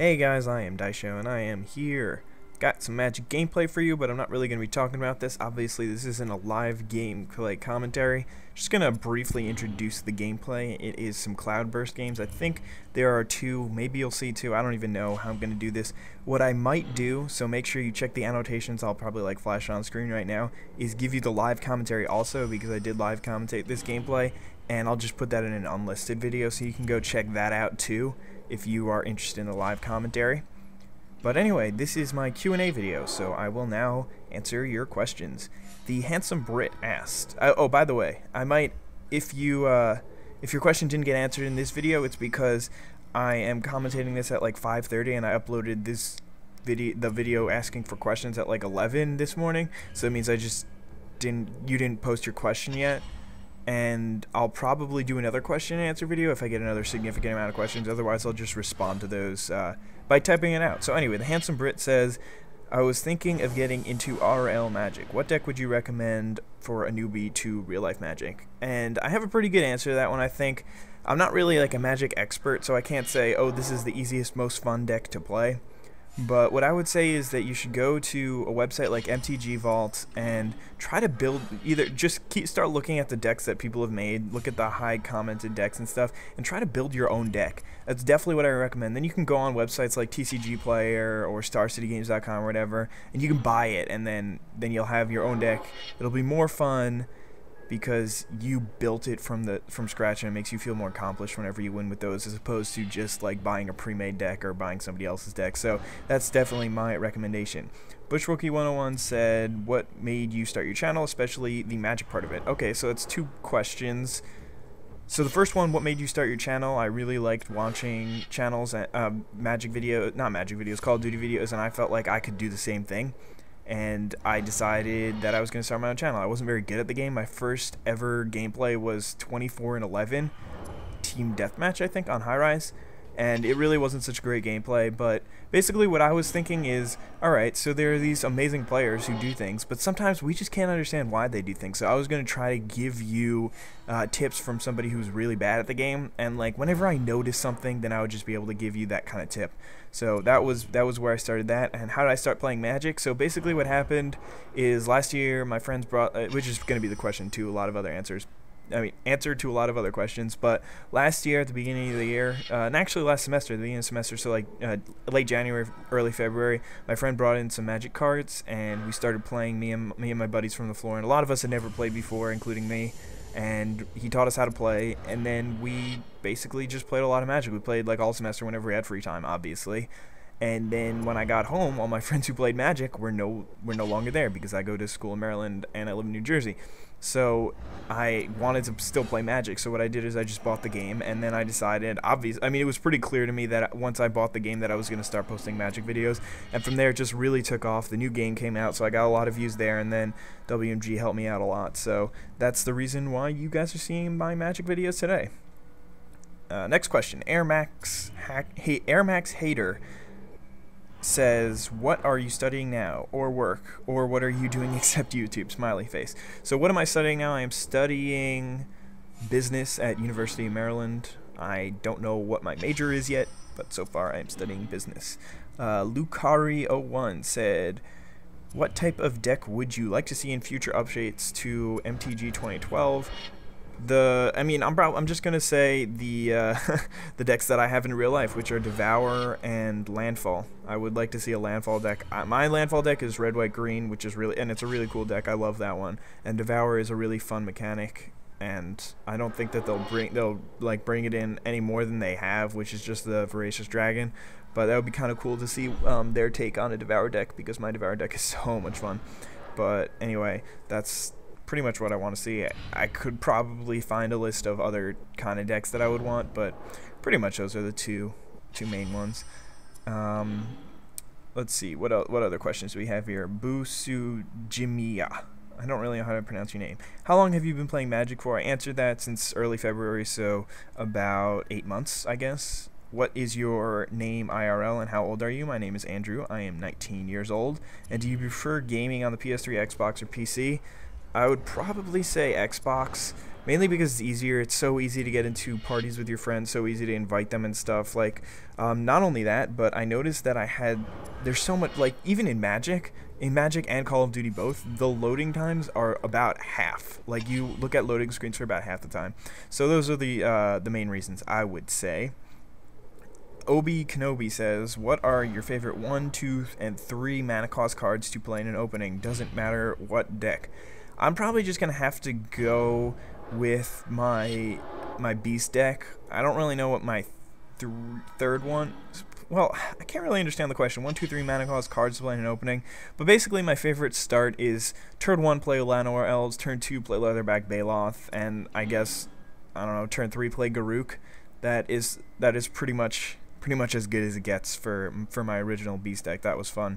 Hey guys, I am Daisho and I am here. Got some magic gameplay for you, but I'm not really going to be talking about this. Obviously, this isn't a live gameplay commentary. Just going to briefly introduce the gameplay. It is some Cloudburst games. I think there are two, maybe you'll see two. I don't even know how I'm going to do this. What I might do, so make sure you check the annotations, I'll probably like flash on screen right now, is give you the live commentary also because I did live commentate this gameplay and I'll just put that in an unlisted video so you can go check that out too if you are interested in the live commentary. But anyway, this is my Q&A video, so I will now answer your questions. The handsome Brit asked, uh, oh, by the way, I might, if you, uh, if your question didn't get answered in this video, it's because I am commentating this at like 5.30 and I uploaded this video, the video asking for questions at like 11 this morning, so it means I just didn't, you didn't post your question yet and I'll probably do another question and answer video if I get another significant amount of questions. Otherwise, I'll just respond to those uh, by typing it out. So anyway, the handsome Brit says, I was thinking of getting into RL Magic. What deck would you recommend for a newbie to real life Magic? And I have a pretty good answer to that one. I think I'm not really like a Magic expert, so I can't say, oh, this is the easiest, most fun deck to play. But what I would say is that you should go to a website like MTG Vault and try to build either just keep start looking at the decks that people have made, look at the high commented decks and stuff, and try to build your own deck. That's definitely what I recommend. Then you can go on websites like TCG Player or StarCityGames.com or whatever, and you can buy it, and then then you'll have your own deck. It'll be more fun because you built it from the from scratch and it makes you feel more accomplished whenever you win with those as opposed to just like buying a pre-made deck or buying somebody else's deck. So that's definitely my recommendation. Bushwookie 101 said, "What made you start your channel, especially the magic part of it?" Okay, so it's two questions. So the first one, what made you start your channel? I really liked watching channels, uh, magic video, not magic videos, Call of Duty videos, and I felt like I could do the same thing and I decided that I was going to start my own channel. I wasn't very good at the game. My first ever gameplay was 24 and 11 team deathmatch, I think, on High Rise and it really wasn't such great gameplay, but basically what I was thinking is, alright, so there are these amazing players who do things, but sometimes we just can't understand why they do things, so I was going to try to give you uh, tips from somebody who's really bad at the game, and like, whenever I notice something, then I would just be able to give you that kind of tip. So that was that was where I started that, and how did I start playing Magic? So basically what happened is last year my friends brought, uh, which is going to be the question too, a lot of other answers, I mean, answer to a lot of other questions. But last year, at the beginning of the year, uh, and actually last semester, the beginning of the semester, so like uh, late January, early February, my friend brought in some Magic cards, and we started playing. Me and me and my buddies from the floor, and a lot of us had never played before, including me. And he taught us how to play, and then we basically just played a lot of Magic. We played like all semester whenever we had free time, obviously. And then when I got home, all my friends who played Magic were no were no longer there because I go to school in Maryland and I live in New Jersey. So I wanted to still play Magic. So what I did is I just bought the game, and then I decided, obvious. I mean, it was pretty clear to me that once I bought the game, that I was going to start posting Magic videos. And from there, it just really took off. The new game came out, so I got a lot of views there, and then WMG helped me out a lot. So that's the reason why you guys are seeing my Magic videos today. Uh, next question, Air Max, hey, Air Max Hater says, What are you studying now? Or work? Or what are you doing except YouTube? Smiley face. So, what am I studying now? I am studying business at University of Maryland. I don't know what my major is yet, but so far I am studying business. Uh, Lucari01 said, What type of deck would you like to see in future updates to MTG 2012? The I mean I'm I'm just gonna say the uh, the decks that I have in real life, which are Devour and Landfall. I would like to see a Landfall deck. Uh, my Landfall deck is red, white, green, which is really and it's a really cool deck. I love that one. And Devour is a really fun mechanic, and I don't think that they'll bring they'll like bring it in any more than they have, which is just the Voracious Dragon. But that would be kind of cool to see um, their take on a Devour deck because my Devour deck is so much fun. But anyway, that's pretty much what I want to see. I could probably find a list of other kind of decks that I would want, but pretty much those are the two two main ones. Um, let's see, what what other questions do we have here? Busu Jimiya. I don't really know how to pronounce your name. How long have you been playing Magic for? I answered that since early February, so about eight months, I guess. What is your name IRL and how old are you? My name is Andrew. I am 19 years old. And do you prefer gaming on the PS3, Xbox, or PC? I would probably say Xbox, mainly because it's easier. It's so easy to get into parties with your friends, so easy to invite them and stuff. Like, um, not only that, but I noticed that I had there's so much like even in Magic, in Magic and Call of Duty both, the loading times are about half. Like you look at loading screens for about half the time. So those are the uh, the main reasons I would say. Obi Kenobi says, "What are your favorite one, two, and three mana cost cards to play in an opening? Doesn't matter what deck." I'm probably just gonna have to go with my my beast deck. I don't really know what my th third one. Well, I can't really understand the question. One, two, three mana cost cards to play in an opening. But basically, my favorite start is turn one, play Llanowar Elves. Turn two, play Leatherback Baloth, and I guess I don't know. Turn three, play Garruk. That is that is pretty much pretty much as good as it gets for for my original beast deck. That was fun.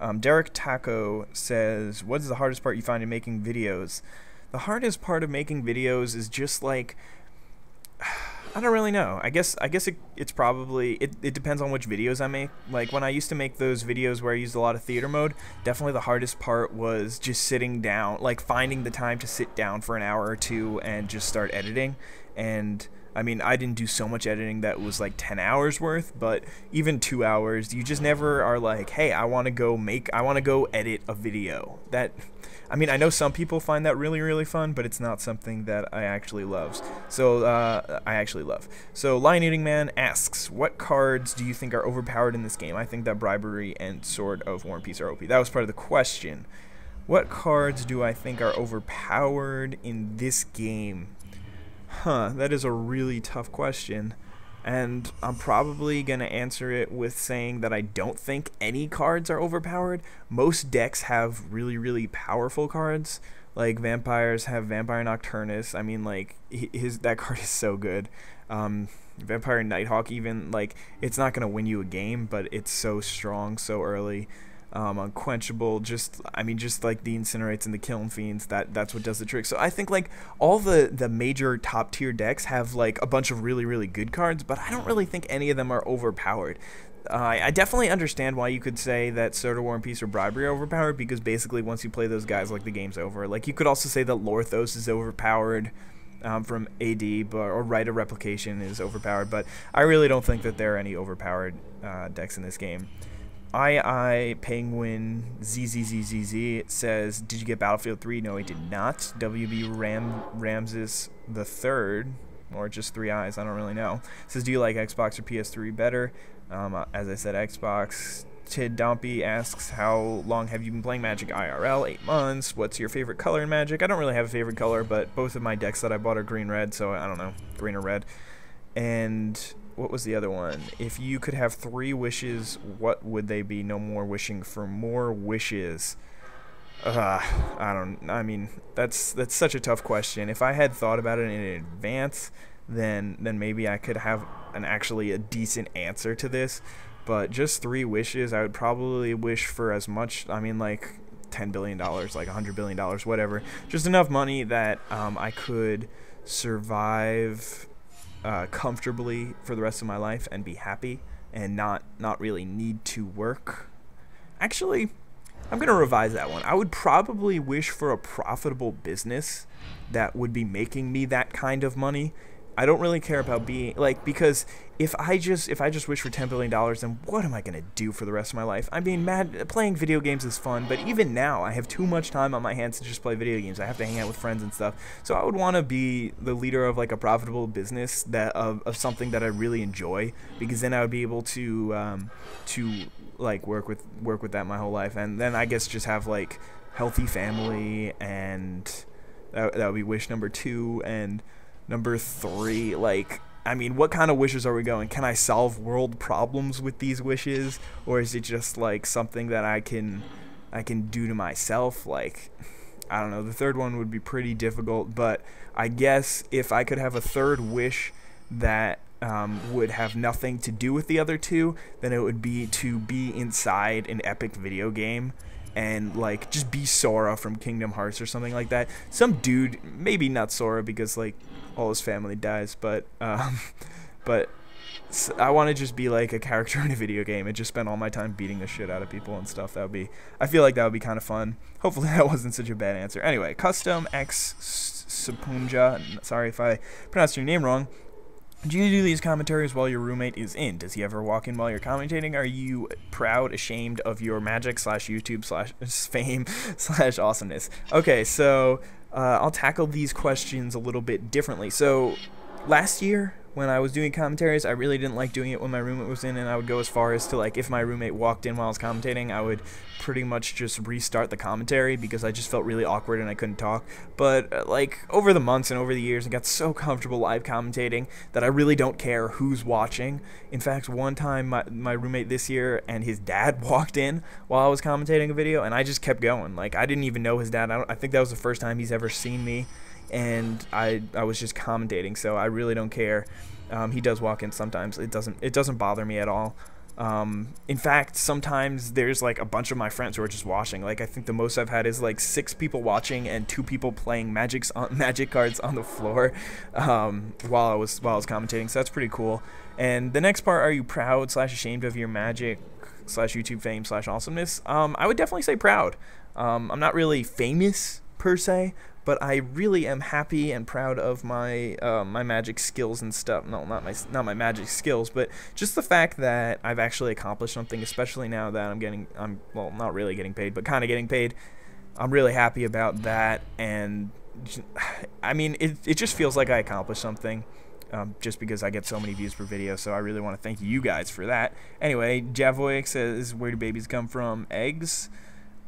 Um, Derek Taco says, "What is the hardest part you find in making videos?" The hardest part of making videos is just like I don't really know. I guess I guess it, it's probably it, it depends on which videos I make. Like when I used to make those videos where I used a lot of theater mode, definitely the hardest part was just sitting down, like finding the time to sit down for an hour or two and just start editing and I mean, I didn't do so much editing that was like 10 hours worth, but even 2 hours, you just never are like, "Hey, I want to go make I want to go edit a video." That I mean, I know some people find that really really fun, but it's not something that I actually love. So, uh, I actually love. So, Lion Eating Man asks, "What cards do you think are overpowered in this game?" I think that Bribery and Sword of War and Peace are OP. That was part of the question. What cards do I think are overpowered in this game? Huh, that is a really tough question. And I'm probably going to answer it with saying that I don't think any cards are overpowered. Most decks have really, really powerful cards. Like vampires have Vampire Nocturnus. I mean, like his that card is so good. Um, Vampire Nighthawk, even like it's not gonna win you a game, but it's so strong so early um, unquenchable. Just I mean, just like the incinerates and the kiln fiends, that that's what does the trick. So I think like all the the major top tier decks have like a bunch of really really good cards, but I don't really think any of them are overpowered. Uh, I definitely understand why you could say that of War and Peace or Bribery are overpowered because basically once you play those guys, like the game's over. Like you could also say that Lorthos is overpowered. Um, from AD, but, or Rite of Replication is overpowered, but I really don't think that there are any overpowered uh, decks in this game. I I Penguin ZZZZZ says, "Did you get Battlefield 3?" No, I did not. WB Ram Ramses the third, or just three eyes. I don't really know. Says, "Do you like Xbox or PS3 better?" Um, uh, as I said, Xbox. Tid Dompy asks, "How long have you been playing Magic IRL? Eight months. What's your favorite color in Magic?" I don't really have a favorite color, but both of my decks that I bought are green red, so I don't know, green or red. And what was the other one? If you could have three wishes, what would they be? No more wishing for more wishes. Uh, I don't. I mean, that's that's such a tough question. If I had thought about it in advance, then then maybe I could have an actually a decent answer to this. But just three wishes, I would probably wish for as much. I mean, like ten billion dollars, like a hundred billion dollars, whatever. Just enough money that um, I could survive uh, comfortably for the rest of my life and be happy and not not really need to work. Actually, I'm to revise that one. I would probably wish for a profitable business that would be making me that kind of money I don't really care about being like because if I just if I just wish for ten billion dollars, then what am I gonna do for the rest of my life? I mean, mad playing video games is fun, but even now I have too much time on my hands to just play video games. I have to hang out with friends and stuff. So I would want to be the leader of like a profitable business that of, of something that I really enjoy, because then I would be able to um, to like work with work with that my whole life, and then I guess just have like healthy family, and that, that would be wish number two, and Number three, like, I mean, what kind of wishes are we going? Can I solve world problems with these wishes, or is it just like something that I can, I can do to myself? Like, I don't know. The third one would be pretty difficult, but I guess if I could have a third wish that um, would have nothing to do with the other two, then it would be to be inside an epic video game and like just be Sora from Kingdom Hearts or something like that. Some dude, maybe not Sora because like all his family dies, but um, but I want to just be like a character in a video game and just spend all my time beating the shit out of people and stuff. That would be, I feel like that would be kind of fun. Hopefully that wasn't such a bad answer. Anyway, Custom X Sapunja, sorry if I pronounced your name wrong. Do you do these commentaries while your roommate is in? Does he ever walk in while you're commentating? Are you proud, ashamed of your magic slash YouTube slash fame slash awesomeness? Okay, so uh, I'll tackle these questions a little bit differently. So last year, when I was doing commentaries, I really didn't like doing it when my roommate was in, and I would go as far as to like if my roommate walked in while I was commentating, I would pretty much just restart the commentary because I just felt really awkward and I couldn't talk. But uh, like over the months and over the years, I got so comfortable live commentating that I really don't care who's watching. In fact, one time my my roommate this year and his dad walked in while I was commentating a video, and I just kept going. Like I didn't even know his dad. I, I think that was the first time he's ever seen me and I I was just commentating, so I really don't care. Um, he does walk in sometimes. It doesn't it doesn't bother me at all. Um, in fact, sometimes there's like a bunch of my friends who are just watching. Like I think the most I've had is like six people watching and two people playing magics on magic cards on the floor um, while I was while I was commentating. So that's pretty cool. And the next part, are you proud slash ashamed of your magic slash YouTube fame slash awesomeness? Um, I would definitely say proud. Um, I'm not really famous per se, but I really am happy and proud of my uh, my magic skills and stuff. No, not my not my magic skills, but just the fact that I've actually accomplished something. Especially now that I'm getting, I'm well, not really getting paid, but kind of getting paid. I'm really happy about that, and I mean, it it just feels like I accomplished something. Um, just because I get so many views per video. So I really want to thank you guys for that. Anyway, Javoik says, "Where do babies come from? Eggs."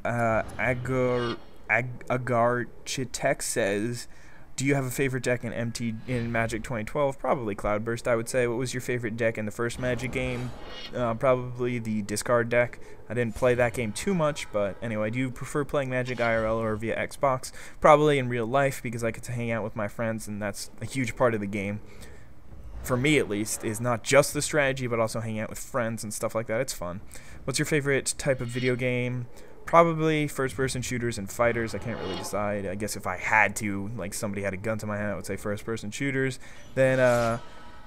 Uh, Agar Ag- Agar Chitek says, "Do you have a favorite deck in MT in Magic 2012? Probably Cloudburst. I would say. What was your favorite deck in the first Magic game? Uh, probably the discard deck. I didn't play that game too much, but anyway. Do you prefer playing Magic IRL or via Xbox? Probably in real life because I get to hang out with my friends, and that's a huge part of the game." For me, at least, is not just the strategy, but also hanging out with friends and stuff like that. It's fun. What's your favorite type of video game? Probably first-person shooters and fighters. I can't really decide. I guess if I had to, like somebody had a gun to my head, I would say first-person shooters. Then uh,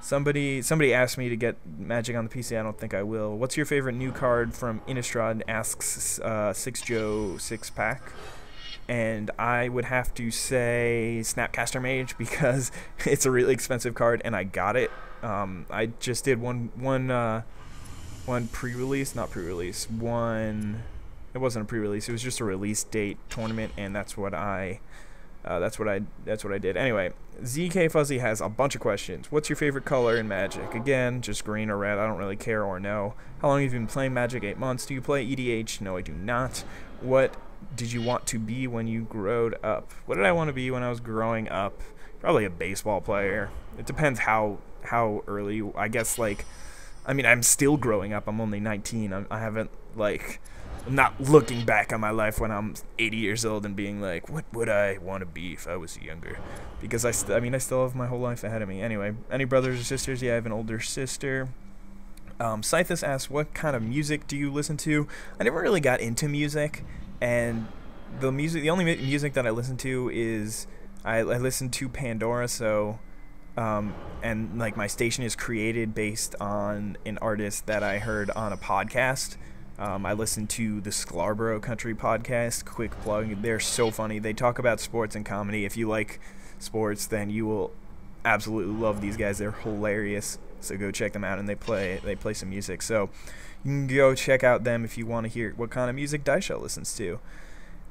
somebody somebody asked me to get Magic on the PC. I don't think I will. What's your favorite new card from Innistrad? Asks uh, Six Joe Six Pack. And I would have to say Snapcaster Mage because it's a really expensive card, and I got it. Um, I just did one one uh, one pre-release, not pre-release, one it wasn't a pre-release. It was just a release date tournament, and that's what I. Uh, that's what I. That's what I did. Anyway, ZK Fuzzy has a bunch of questions. What's your favorite color in Magic? Again, just green or red. I don't really care or know. How long have you been playing Magic? Eight months. Do you play EDH? No, I do not. What did you want to be when you growed up? What did I want to be when I was growing up? Probably a baseball player. It depends how how early. I guess like, I mean, I'm still growing up. I'm only 19. I'm, I haven't like I'm not looking back on my life when I'm 80 years old and being like, what would I want to be if I was younger? Because I, I mean, I still have my whole life ahead of me. Anyway, any brothers or sisters? Yeah, I have an older sister. Um, Scythus asks, what kind of music do you listen to? I never really got into music, and the music, the only music that I listen to is I, I listen to Pandora. So, um, and like my station is created based on an artist that I heard on a podcast. Um, I listen to the Scarborough Country podcast. Quick plug. They're so funny. They talk about sports and comedy. If you like sports, then you will absolutely love these guys. They're hilarious. So go check them out, and they play they play some music. So you can go check out them if you want to hear what kind of music Daisho listens to.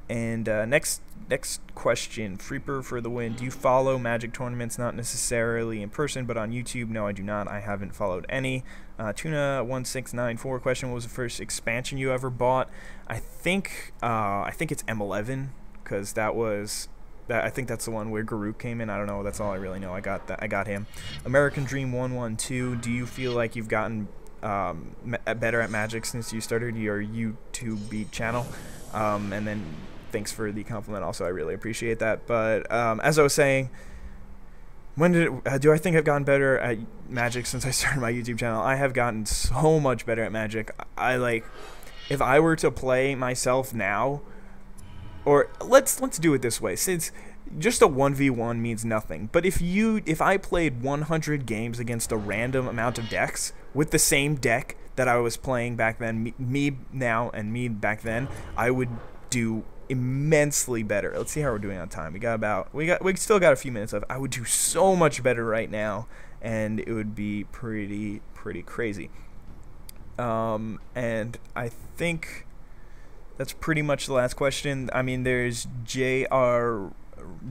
And uh, next next question, Freeper for the win. Do you follow Magic tournaments? Not necessarily in person, but on YouTube. No, I do not. I haven't followed any. Uh, Tuna one six nine four question: What was the first expansion you ever bought? I think uh, I think it's M11 because that was that I think that's the one where Garruk came in. I don't know. That's all I really know. I got that. I got him. American Dream one one two. Do you feel like you've gotten um, better at Magic since you started your YouTube channel? Um, and then thanks for the compliment. Also, I really appreciate that. But um, as I was saying, when did it, uh, do I think I've gotten better at Magic since I started my YouTube channel? I have gotten so much better at Magic. I like if I were to play myself now, or let's let's do it this way since just a 1v1 means nothing. But if you if I played 100 games against a random amount of decks with the same deck that I was playing back then, me, me now and me back then, I would do immensely better. Let's see how we're doing on time. We got about we got we still got a few minutes left. I would do so much better right now and it would be pretty pretty crazy. Um, and I think that's pretty much the last question. I mean, there's J.R.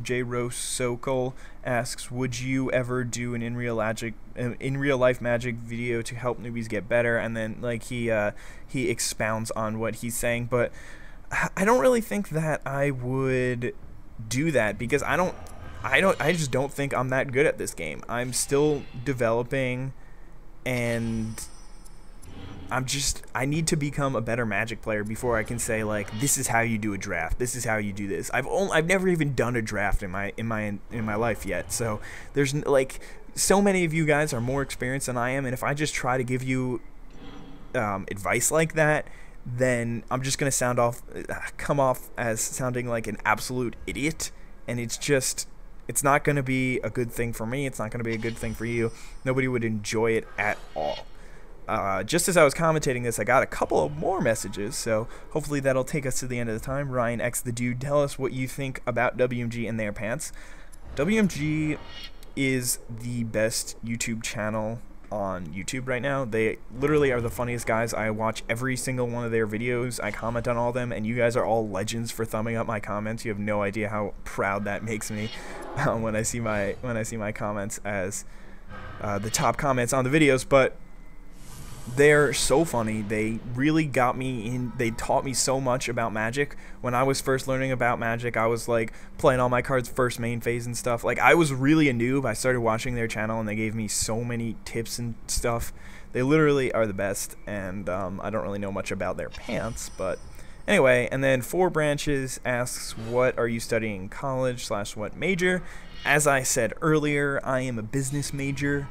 J. Rose Sokol asks, "Would you ever do an in real magic, uh, in real life magic video to help newbies get better?" And then like he uh, he expounds on what he's saying, but I don't really think that I would do that because I don't I don't I just don't think I'm that good at this game. I'm still developing and I'm just I need to become a better Magic player before I can say like this is how you do a draft. This is how you do this. I've only I've never even done a draft in my in my in my life yet. So there's like so many of you guys are more experienced than I am, and if I just try to give you um, advice like that, then I'm just gonna sound off come off as sounding like an absolute idiot, and it's just it's not going to be a good thing for me. It's not going to be a good thing for you. Nobody would enjoy it at all uh, just as I was commentating this, I got a couple of more messages, so hopefully that'll take us to the end of the time. Ryan X the Dude, tell us what you think about WMG and their pants. WMG is the best YouTube channel on YouTube right now. They literally are the funniest guys. I watch every single one of their videos. I comment on all of them, and you guys are all legends for thumbing up my comments. You have no idea how proud that makes me uh, when I see my when I see my comments as uh, the top comments on the videos. But they're so funny. They really got me in. They taught me so much about Magic. When I was first learning about Magic, I was like playing all my cards first main phase and stuff. Like I was really a noob. I started watching their channel and they gave me so many tips and stuff. They literally are the best. And um, I don't really know much about their pants, but anyway. And then Four Branches asks, "What are you studying in college? Slash what major?" As I said earlier, I am a business major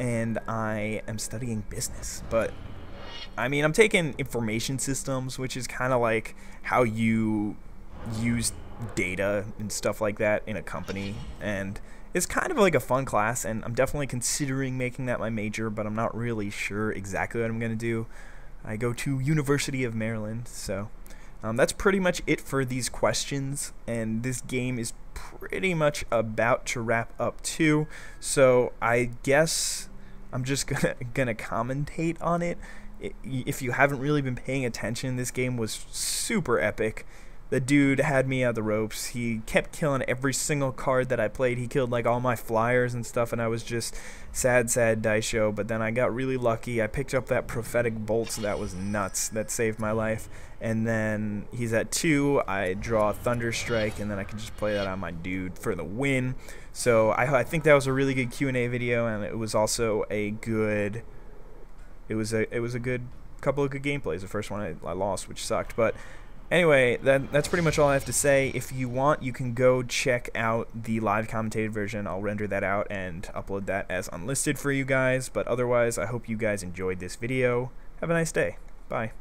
and I am studying business. But I mean, I'm taking information systems, which is kind of like how you use data and stuff like that in a company. And it's kind of like a fun class, and I'm definitely considering making that my major, but I'm not really sure exactly what I'm going to do. I go to University of Maryland, so um, that's pretty much it for these questions, and this game is pretty much about to wrap up too. So I guess I'm just gonna gonna commentate on it. If you haven't really been paying attention, this game was super epic. The dude had me at the ropes. He kept killing every single card that I played. He killed like all my flyers and stuff, and I was just sad, sad Daisho. But then I got really lucky. I picked up that prophetic bolts that was nuts. That saved my life. And then he's at two. I draw Thunder Strike, and then I can just play that on my dude for the win. So I, I think that was a really good Q and A video, and it was also a good. It was a it was a good couple of good gameplays. The first one I, I lost, which sucked, but Anyway, that, that's pretty much all I have to say. If you want, you can go check out the live commentated version. I'll render that out and upload that as unlisted for you guys. But otherwise, I hope you guys enjoyed this video. Have a nice day. Bye.